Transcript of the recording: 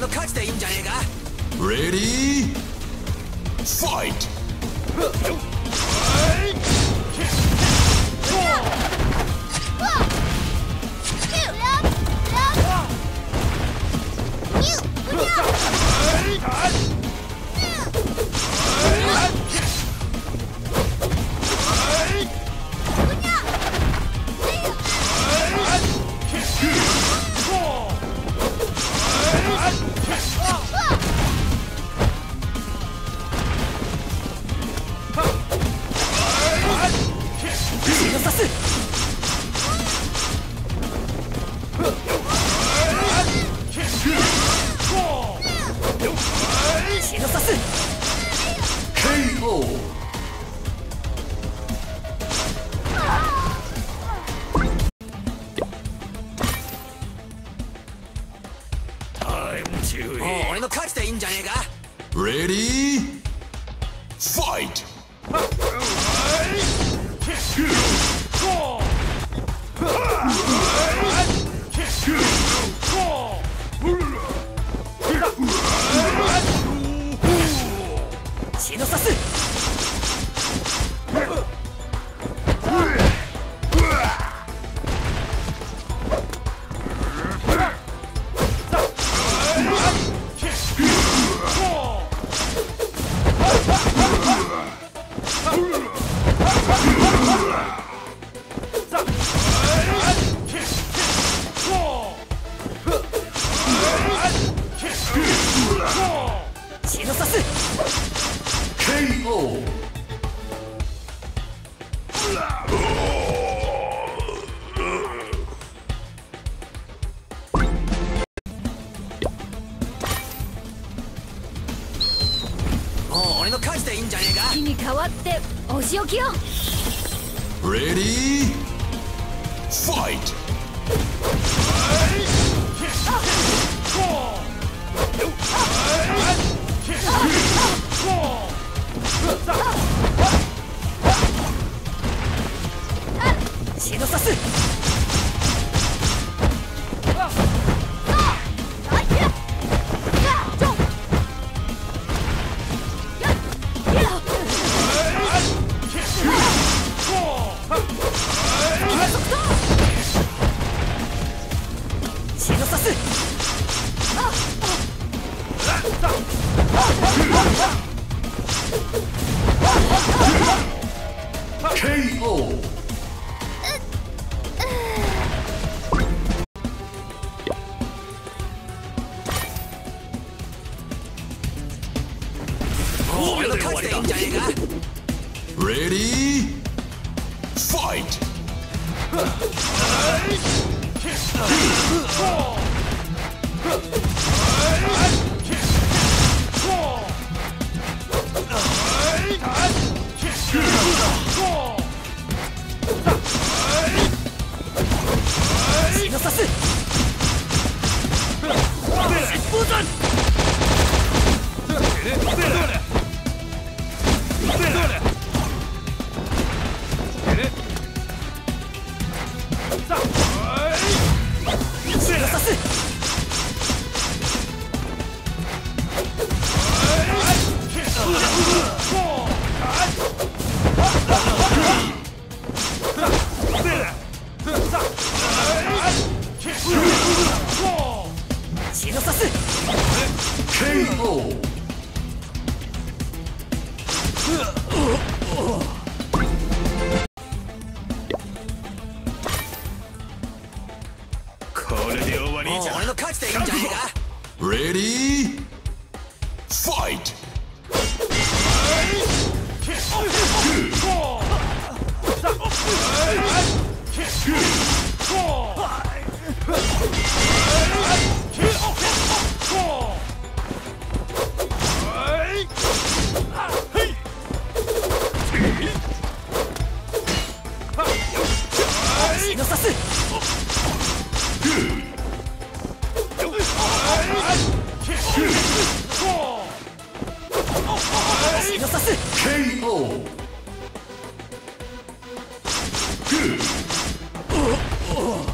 俺の勝ちでいいんじゃねえか？Ready? Fight! 血の Ready? Fight! よ Ready? Fight! 血 KO! もう俺の勝ちでいいんじゃねえか Ready? Fight! 血の刺すこれで終わり俺の勝ちでいいんじゃねえか Ready? Fight! 血の刺す血のあっ